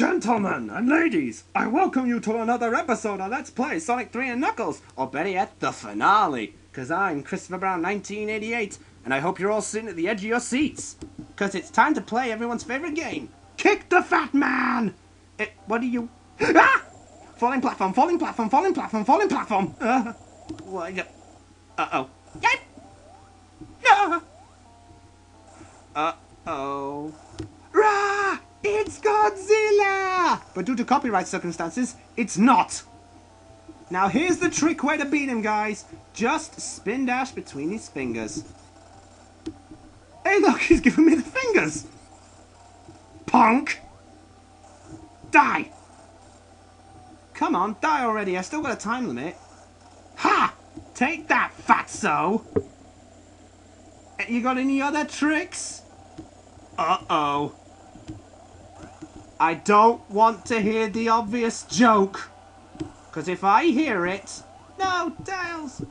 Gentlemen and ladies, I welcome you to another episode of Let's Play Sonic 3 and Knuckles, or better yet, the finale. Cause I'm Christopher Brown 1988, and I hope you're all sitting at the edge of your seats. Cause it's time to play everyone's favorite game. Kick the Fat Man! It, what do you... Ah! Falling platform, falling platform, falling platform, falling platform! Uh? Uh-oh. Yep! Uh-oh. It's Godzilla! But due to copyright circumstances, it's not. Now here's the trick way to beat him, guys. Just spin dash between his fingers. Hey, look, he's giving me the fingers. Punk! Die! Come on, die already. I still got a time limit. Ha! Take that, fatso! Eh, you got any other tricks? Uh-oh. I don't want to hear the obvious joke. Because if I hear it... No, Tails!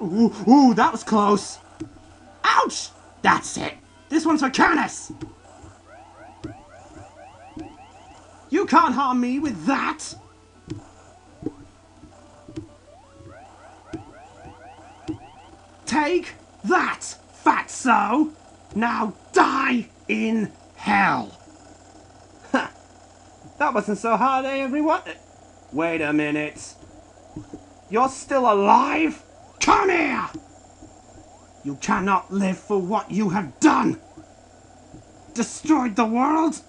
Ooh, ooh, that was close. Ouch! That's it. This one's for Canis. You can't harm me with that. Take that, fatso! Now die in hell! That wasn't so hard, eh, everyone? Wait a minute. You're still alive? Come here! You cannot live for what you have done! Destroyed the world?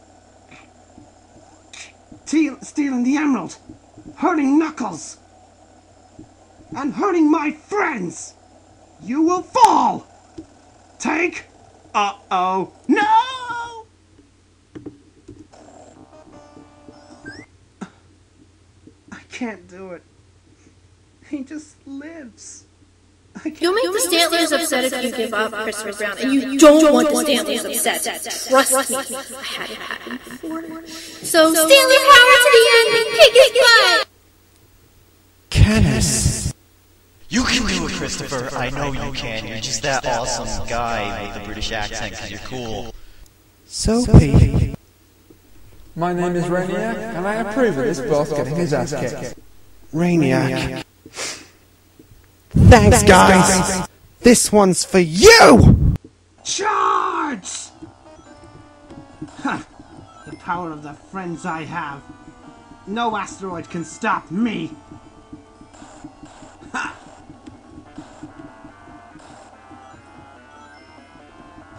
Te stealing the emerald? Hurting Knuckles? And hurting my friends! You will fall! Take... Uh-oh. No! Can't do it. He just lives. You'll make the Stantlers upset if you give up, Christopher Brown, and you don't want the Stantlers upset. Trust me, I had it happen before. So, Stantler power to the end and kick his butt! Canis. You can do it, Christopher. I know you can. You're just that awesome guy with the British accent because you're cool. Soapy. My name is Rainiac, and I approve of this boss getting his ass kicked. Rainiac. Thanks, guys. This one's for you! Charge! Huh. The power of the friends I have. No asteroid can stop me. Ha!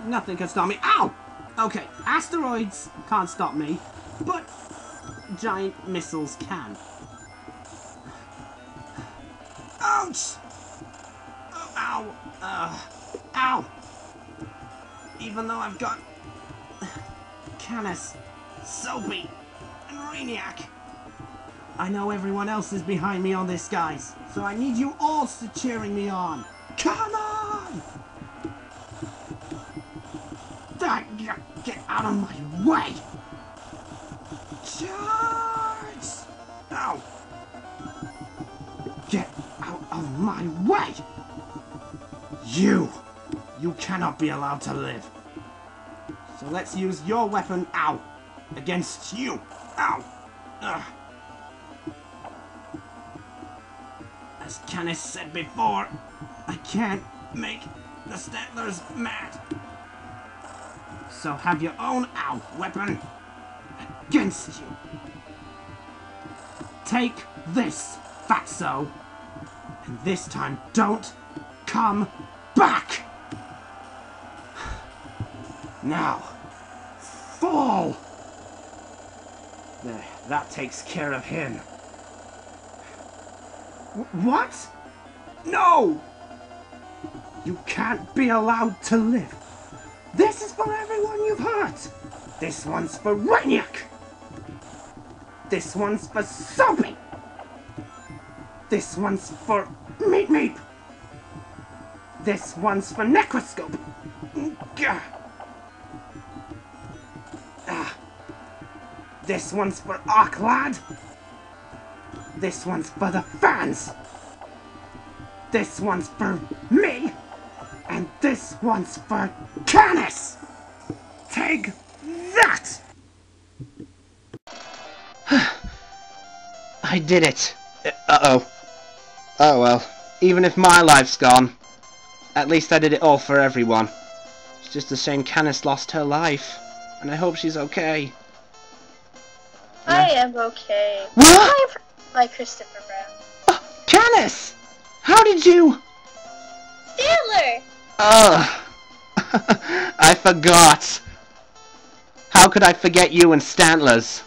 Nothing can stop me. Ow! Okay, asteroids can't stop me, but giant missiles can. Ouch! Oh, ow! Uh, ow! Even though I've got Canis, Soapy, and Rainiac, I know everyone else is behind me on this, guys. So I need you all to cheering me on. Come on! That, get out of my way! Charge! Ow! Get out of my way! You! You cannot be allowed to live. So let's use your weapon, ow, against you. Ow! Ugh. As Canis said before, I can't make the Stantlers mad. So have your own ow weapon against you. Take this, fatso. And this time, don't come back! Now, fall! There, that takes care of him. Wh- What? No! You can't be allowed to live. This is for everyone you've hurt. This one's for Rainiac. This one's for Soapy. This one's for Meep Meep. This one's for Necroscope. Gah. Ah. This one's for Arclad. This one's for the fans. This one's for me. And this one's for Canis. Take I did it. Uh oh. Oh well. Even if my life's gone, at least I did it all for everyone. It's just a shame Canis lost her life, and I hope she's okay. I am okay. What? By Christopher Brown. Oh, Canis! How did you? Stantler! Ugh. I forgot. How could I forget you and Stantlers?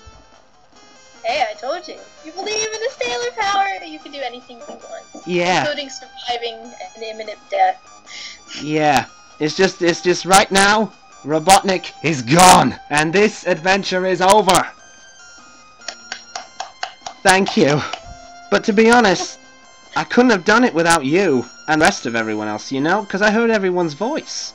Hey, I told you. You believe in the Stantler power, you can do anything you want. Yeah. Including surviving an imminent death. Yeah, it's just it's just right now. Robotnik is gone, and this adventure is over. Thank you. But to be honest, I couldn't have done it without you and the rest of everyone else, you know, because I heard everyone's voice.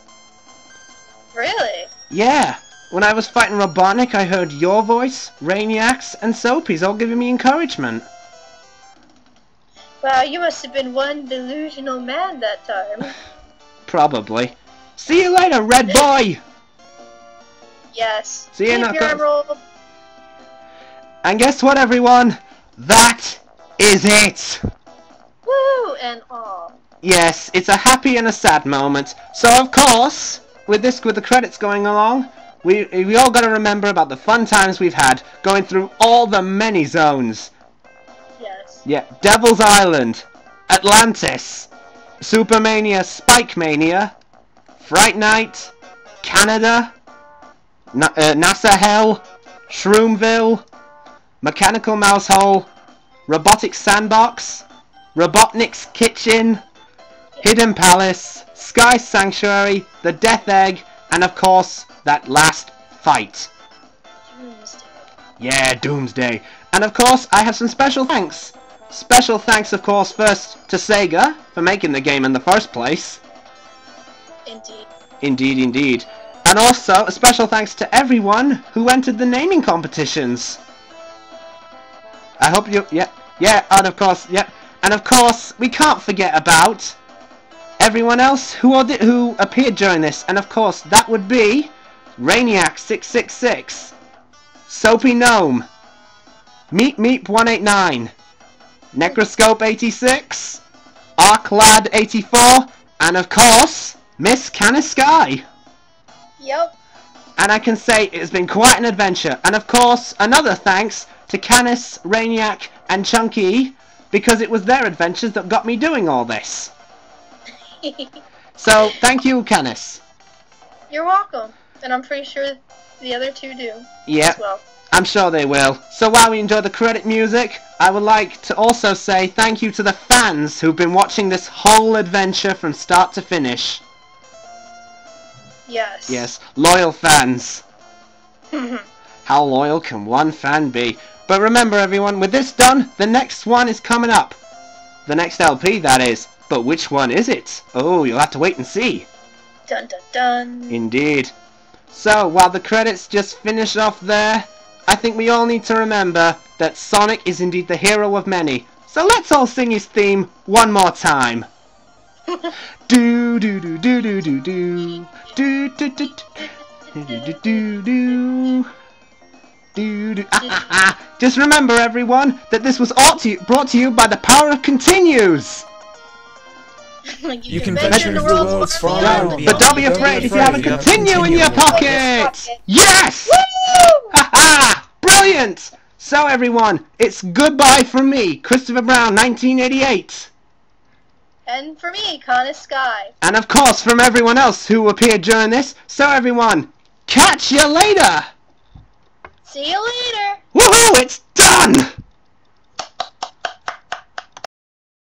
Really? Yeah, when I was fighting Robotnik, I heard your voice, Rainiac's, and Soapy's all giving me encouragement. Wow, you must have been one delusional man that time. Probably. See you later, Red Boy! Yes. See you, Knuckles. And guess what, everyone? That is it! Woo! And all. Yes, it's a happy and a sad moment. So of course, with this, with the credits going along, we we all got to remember about the fun times we've had going through all the many zones. Yes. Yeah, Devil's Island, Atlantis, Supermania, Spike Mania, Fright Night, Canada, Na- uh, NASA Hell, Shroomville, Mechanical Mouse Hole, Robotic Sandbox, Robotnik's Kitchen, Hidden Palace, Sky Sanctuary, the Death Egg, and of course, that last fight. Doomsday. Yeah, Doomsday. And of course, I have some special thanks. Special thanks, of course, first to Sega for making the game in the first place. Indeed. Indeed, indeed. And also, a special thanks to everyone who entered the naming competitions. I hope you, yeah, yeah, and of course, yeah, and of course, we can't forget about everyone else who who appeared during this, and of course, that would be Rainiac666, Soapy Gnome, Meep Meep 189, Necroscope 86, Arclad 84, and of course, Miss Canis Skye. Yep. And I can say it has been quite an adventure. And of course, another thanks to Canis, Rainiac, and Chunky, because it was their adventures that got me doing all this. So, thank you, Canis. You're welcome. And I'm pretty sure the other two do Yep, as well. I'm sure they will. So while we enjoy the credit music, I would like to also say thank you to the fans who've been watching this whole adventure from start to finish. Yes. Yes, loyal fans. How loyal can one fan be? But remember everyone, with this done, the next one is coming up. The next LP, that is. But which one is it? Oh, you'll have to wait and see. Dun dun dun. Indeed. So, while the credits just finish off there, I think we all need to remember that Sonic is indeed the hero of many. So let's all sing his theme one more time. do do do do do do do do do do do do do do do ah, ah, ah. Just remember everyone that this was all to you, brought to you by the power of continues. like You can venture venture the world's far far beyond. But don't be afraid if you have a continue in your pocket. Yes. Ha ha! Brilliant! So everyone, it's goodbye from me, Christopher Brown, 1988. And for me, Kana Sky. And of course from everyone else who appeared during this. So everyone, catch you later! See you later. Woohoo! It's done!